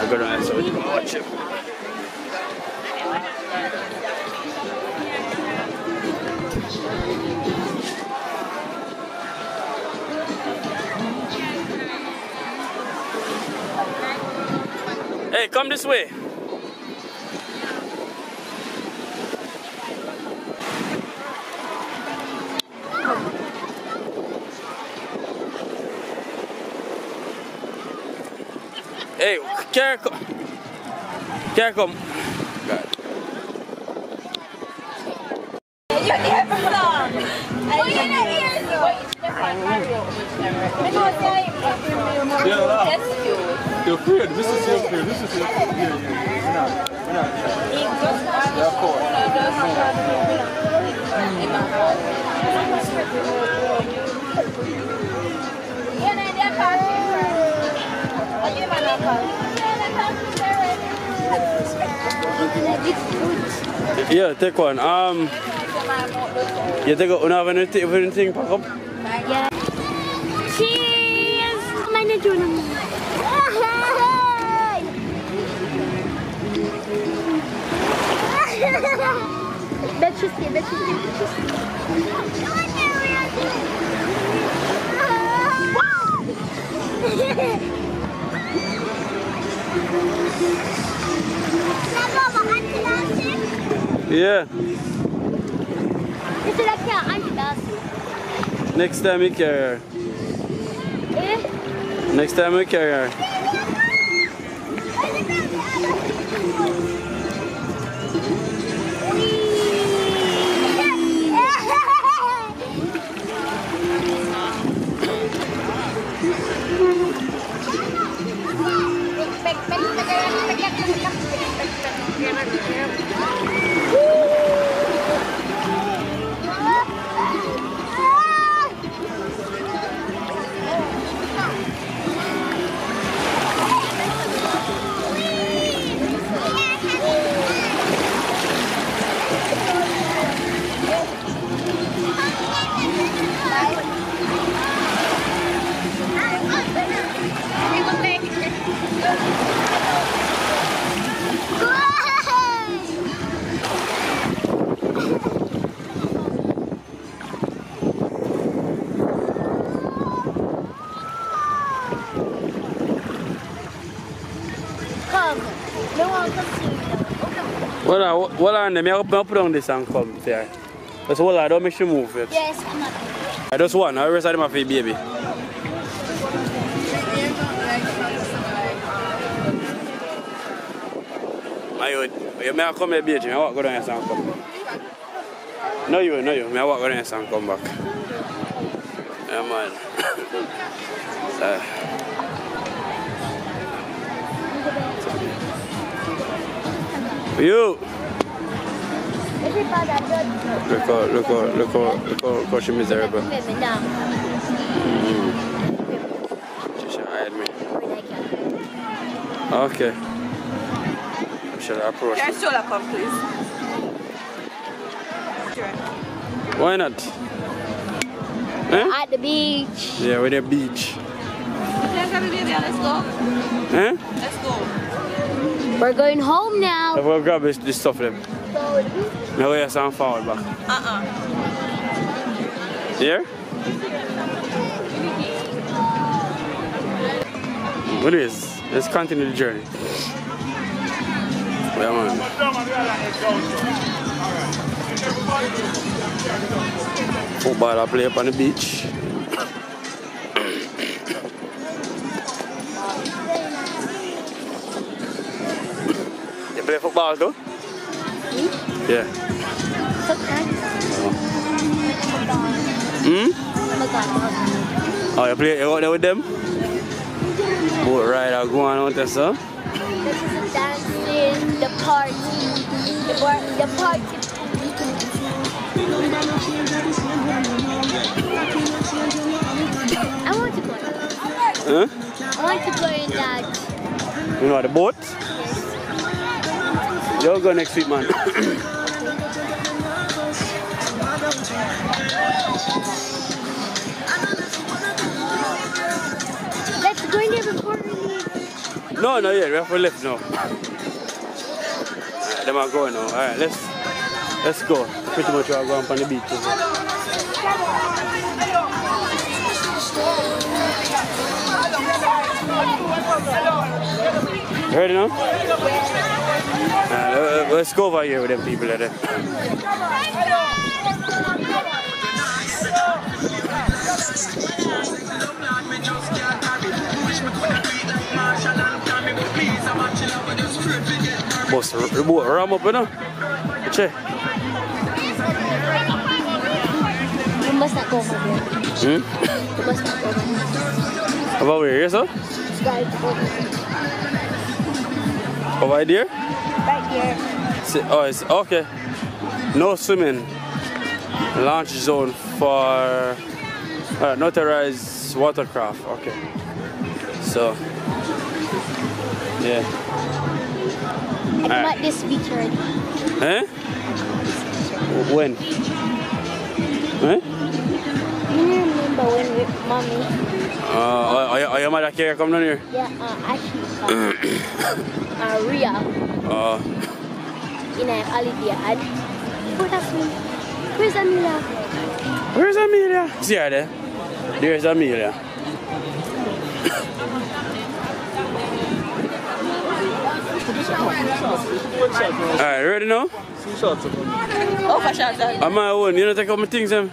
I'm gonna answer with you. Watch him. Hey, come this way. Hey, care come. Care come. God. You're here for. Oh, you're not here you. Your friend, this is your friend, this is your friend. Yeah, yeah, yeah. We're not, we're not. Yeah, of course. Mm. Yeah, take one. Um, you take a, you have anything, anything pack up? Yeah. Cheers! Manager naman. Bečisti, bečisti, bečisti. Yeah. Ito lang siya, anti-gas. Next time you carry her. Eh? Next time we carry her. Uh, well, on I'll put on this and come there. Just hold on, don't make you move it. Yes, I'm not. I just one, I rest of have a baby. My youth, you may I come here, baby, I walk go down here and come back. No you, no you, may I walk go down here and come back. Yeah, man. uh, you! Everybody good. Look how, look how, look how, look how, look how she miserable. Women now. She should hide me. Okay. Should I approach? Can I stroller come, please? Why not? Eh? At the beach. Yeah, we're the beach. Let's have a baby and let's go. Eh? Let's go. We're going home now. I'll go grab this, this stuff then. So, the beach. Now we have some forward back. Uh-uh. Here? What is? Let's continue the journey. Yeah, man. Football I play up on the beach. Play football too? Yeah. Hmm? Oh, you play you out there with them? Boat ride or go on out there, sir? This is dancing, the party. The, bar- the party. I want to go. Huh? I want to go in that. You know the boat? Y'all go next week, man. Let's go in there before we leave. No, no, yeah, we have to left now. Right, them are going now. Alright, let's let's go. Pretty much we are going on the beach. So. You Ready now? Uh, let's go over here with them people there. Boss, r- ram up, you know? Che. You must not go over there. Hmm? You must not go over there. Where, yes, sir? Over. Over there? Right here. Oh, it's okay. No swimming. Launch zone for uh, notarized watercraft. Okay. So, yeah. I come Alright. this beach already. Eh? When? Eh? You remember when with mommy? Uh, are, are your mother care come down here? Yeah, uh, actually, uh, uh, Ria Uh, in a holiday had. That's me. Where's Amelia? where's Amelia? See her there? There's Amelia. Alright, ready now? Oh, for sure, sir. I'm my own. You know, take out my things, them.